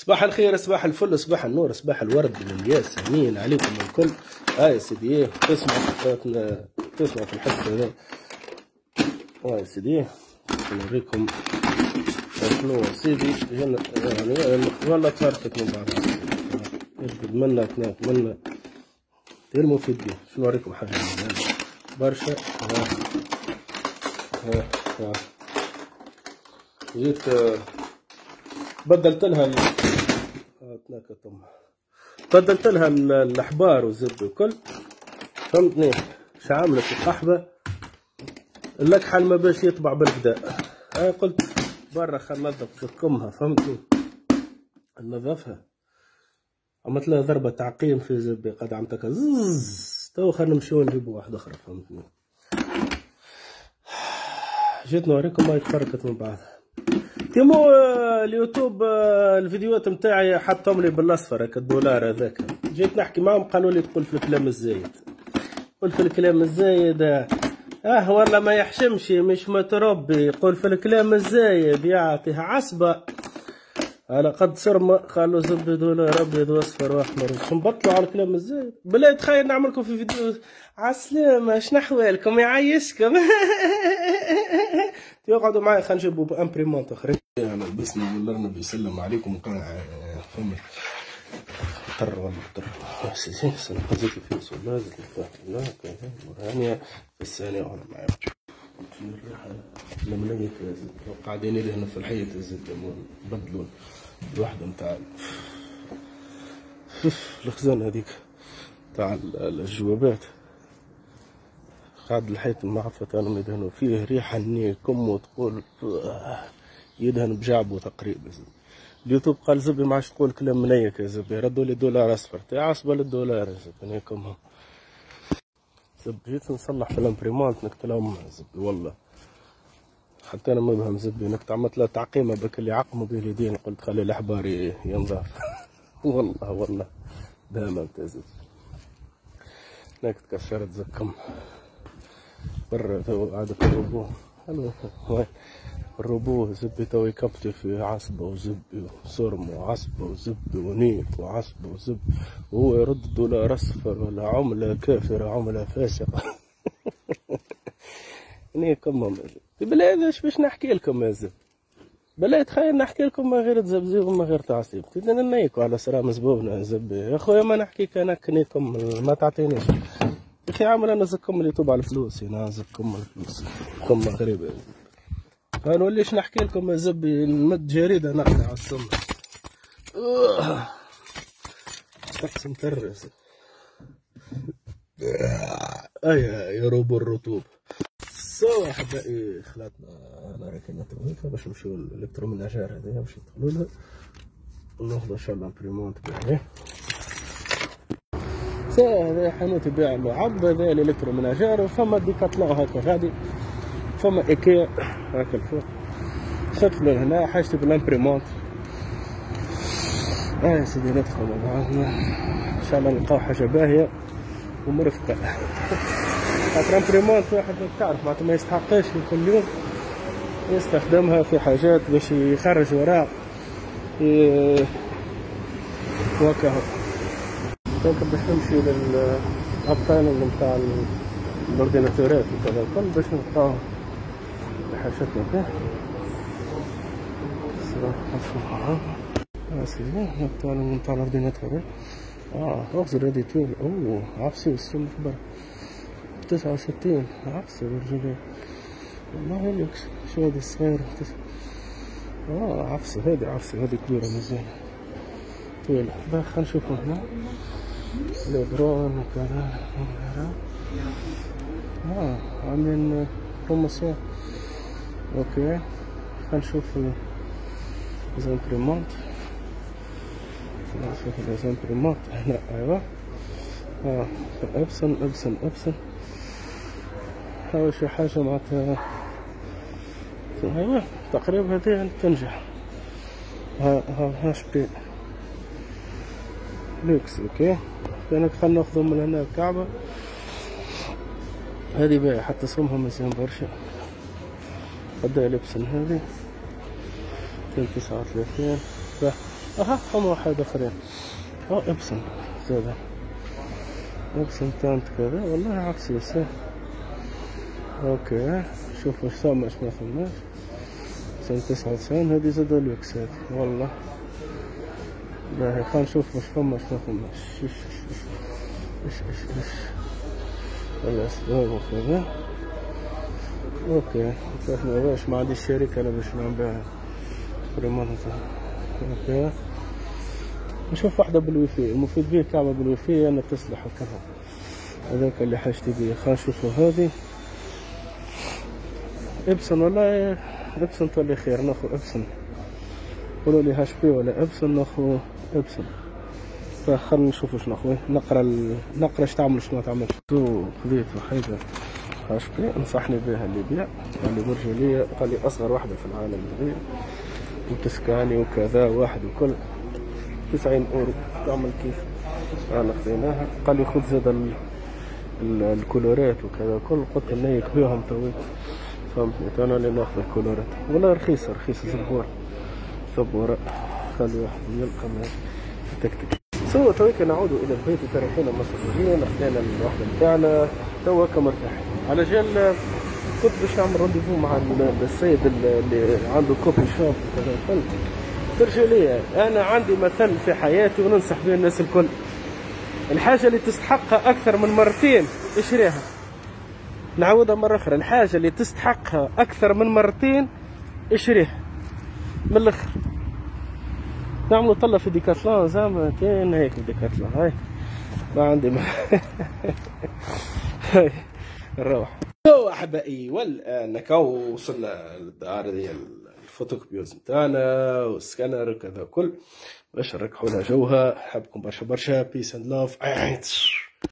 صباح الخير صباح الفل صباح النور صباح الورد والياسمين عليكم الكل. هاي سيدي تسمع تسمع في الحصة هذا. هاي سيدي نوريكم. شنو سيدي يعني والله تفرقت من بعضها يجبد منا كناك منا. غير مفيد. شنو نوريكم حاجة؟ برشا. ها ها ها جيت بدلت لها تناكتم بدلت لها الأحبار والزبده وكل. فهمتني شعملت القحبة. الكحل ما باش يطبع بالبداء. أنا قلت برا خل نظف كمها فهمتني نظفها. عملت لها ضربة تعقيم في زبي. قد عمتك زز تو خلينا نمشيو نجيبو واحدة أخرى. فهمتني؟ جيت نوريكم ما يتفرقت من بعضها تيمو اليوتيوب الفيديوهات نتاعي حطهم لي بالأصفر هكا الدولار هذاك. جيت نحكي معهم قالوا لي تقول في الكلام الزايد. قول في الكلام الزايد آه والله ما يحشمش مش متربي. يقول في الكلام الزايد يعطيه عصبة. على قد صرمة قالوا زبد دولار ابيض وأصفر وأحمر. نبطلوا على الكلام الزايد؟ بلا تخيل نعملكم في فيديو. عسلامة شنو أحوالكم؟ يعيشكم. يقعدوا معي خلينا نجيبوا امبريمونت اخرين أنا الله النبي يسلم عليكم كان فم اضطر والله اضطر سيدي في سلازة لا كذا مرانية الثانية وأنا الريحة لما لقيت قاعدين يدهنوا في الحية الزيت بدلون الوحدة متاع الخزانة هذيك تاع الجوابات قاعد الحيط المعفة كانوا يدهنوا فيه ريحة ني كم وتقول يدهن بجعبه تقريبا. اليوتيوب قال زبي ما عادش تقول كلام منيك يا زبي ردوا لي دولار أصفر. تاع عصبة للدولار يا زبي هيكم زبي جيت نصلح في الامبريمونت نكت لهم زبي والله. حتى أنا مبهم زبي نكت عملت له تعقيمة بك اللي عقموا به اليدين قلت خلي الاحبار ينظف والله والله. دائما تزد نكت كسرت زكم. في الروبو حلو. الروبو زبي تو يكبتي في عصبة وزبي وصرم وعصبة وزبي ونيك وعصبة وزبي وهو يرد دولار أصفر ولا عملة كافرة عملة فاسقة. نيك كم بلا إيش باش نحكي لكم يا زب بلا تخيل نحكي لكم ما غير تزبزيب وما غير تعصيب. تدنا نيكو على زبوبنا يا زبي يا خويا ما نحكي أنا كنيكم ما تعطينيش. أخي عامل أنا زكم اللي على الفلوس. هنا زكم الفلوس. كم غريبة فنوليش نحكي لكم يا زبي نمد جريدة نقطع على السم. تقسم ترس أي روب الرطوب. so أحبائي خلاتنا أنا ركنا تويكا باش نمشيو ال électroménager هذيا باش ندخلوا لها إن شاء الله imprimante بها هذا حانوت يبيع اللعب هذا ال électroménager وفما Decathlon هكا غادي فما إيكيا هكا الفوق. خدت له هنا حاجتي بال imprimante آه يا سيدي ندخل مع بعضنا إن شاء الله نلقاو حاجة باهية ومرفقة. خاطر imprimante واحد تعرف معناتها ما يستحقش كل يوم. يستخدمها في حاجات باش يخرج وراء وكا كنت باش نمشي للابطال نتاع الاورديناتورات وكذا الكل باش نلقاو فيه صراحة سيدي نتاع نتاع الاورديناتورات آه اغزر هادي طويل أوه عفسي السم كبر تسعة وستين عفسي الرجل والله لوكس شو هادي الصغيرة آه عفسي هادي عفسي هادي كبيرة مزيانة. طويلة. خلينا نشوفو هنا. ليبرون وكذا. آه عاملين بروموسيون أوكي خلينا نشوف ال imprimante نشوف ال imprimante هنا ايوا آه Epson Epson Epson. هاو شي حاجة معناتها ايوا تقريبا هذه تنجح. ها ها HP. luxe okay. كانك خلنا ناخذهم من هنا الكعبة. هذه باهية حتى صمها مزيان برشا قد لبسن هذه. تسعة وثلاثين أها هم واحد آخرين. أه ابسن زاد ابسن تانت كذا. والله عكس يسه أوكي. شوف وش ثم إيش ما ثماش سنة تسعة وتسعين. هذه زاد الوكس هذه والله. باهي خلينا نشوف وش ثم إيش ما ثماش إيش إيش إيش. إيش الاسباب وكذا okay. ما باش ما عنديش شركة أنا باش نبيعها imprimante okay. نشوف واحدة بالويفي. المفيد بيه كعبة بالويفي أنا تصلح وكذا. هذاك اللي حاجتي بيه. خلينا نشوفوا هذه. Epson ولا Epson تولي خير. ناخذ Epson قولوا لي HP ولا Epson ناخذ Epson. فخلنا نشوف شنو ناخذ نقرأ ال... نقرأ إيش تعمل شنو تعمل تو خذيت وحيدة HP. انصحني بها اللي يبيع. قال لي برجولية قال لي أصغر واحدة في العالم هذه وتسكاني وكذا واحد وكل. تسعين أورو. تعمل كيف؟ أنا خذيناها قال لي خذ زاد ال... ال... الكولورات وكذا كل قلت نيك بيهم تويت فهمتني؟ أنا اللي ناخذ الكولورات والله رخيصة رخيصة زبورة زبورة خلي واحد يلقى ما تكتك so تويك نعود إلى البيت فرحين مسرورين أخذنا الواحدة بتاعنا. توا مرتاحين على جال كنت باش نعمل rendez-vous مع السيد اللي عنده coffee shop ترجع لي. أنا عندي مثل في حياتي وننصح به الناس الكل. الحاجة اللي تستحقها أكثر من مرتين اشريها. نعودها مرة أخرى. الحاجة اللي تستحقها أكثر من مرتين اشريها. من الآخر. نعملوا طلة في Decathlon زعما كاين هيك في Decathlon. هاي ما عندي ما نروح. أحبائي والآن كو وصلنا للدار ديال ال photocopieuse نتاعنا والسكانر وكذا كل باش نركحوا لها جوها. حبكم برشا برشا. peace and love